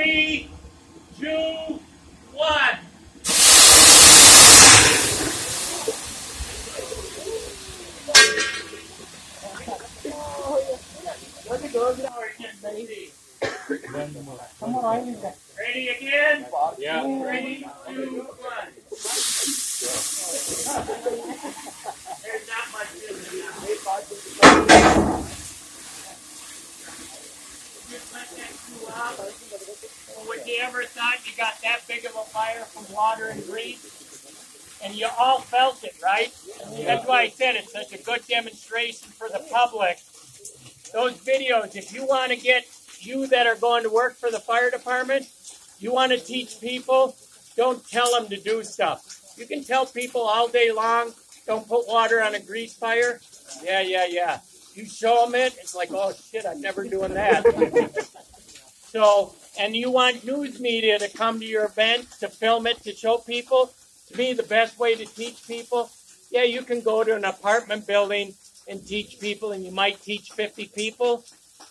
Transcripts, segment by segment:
three, two, one. Ready again? Yeah. Three, two, one. There's not much in there. Just let that cool off. Would you ever thought you got that big of a fire from water and grease? And you all felt it, right? That's why I said it's such a good demonstration for the public. Those videos, if you want to get you that are going to work for the fire department, you want to teach people, don't tell them to do stuff. You can tell people all day long, don't put water on a grease fire. Yeah, yeah, yeah. You show them it, it's like, oh shit, I'm never doing that. so, and you want news media to come to your event to film it to show people. To me, the best way to teach people, yeah, you can go to an apartment building and teach people, and you might teach 50 people.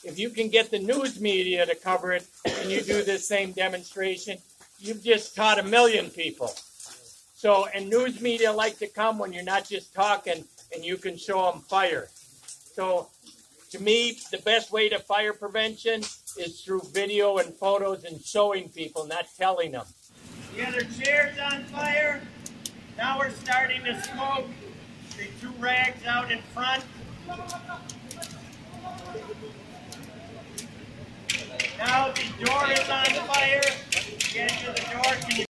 If you can get the news media to cover it and you do this same demonstration, you've just taught a million people. So, and news media like to come when you're not just talking and you can show them fire. So, to me, the best way to fire prevention is through video and photos and showing people, not telling them. The other chair's on fire. Now we're starting to smoke. The two rags out in front. Now the door is on fire. Get into the door.